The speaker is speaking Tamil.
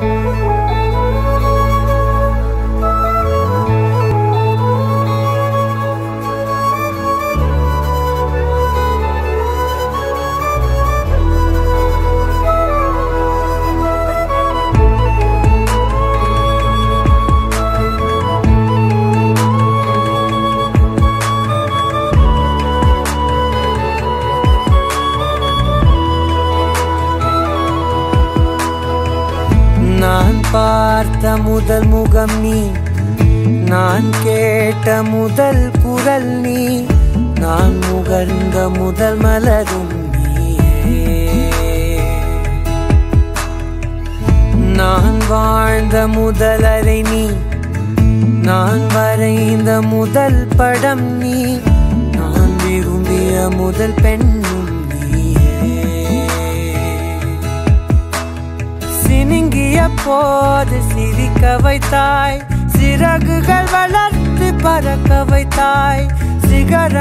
நான் பார்த்த முதல் முகம் நீ. நான் கேட்ட முதல் குரல் நீ. நான் முகர்ந்த முதல் மலரும் நான் வாழ்ந்த முதல் அறை நீ. நான் வரைந்த முதல் படம் நீ. நான் விரும்பிய முதல் பெண்ணும் சினுங்கிய போது சிரிக்க வைத்தாய். சிறகுகள் வளர்த்து பறக்க வைத்தாய். சிகர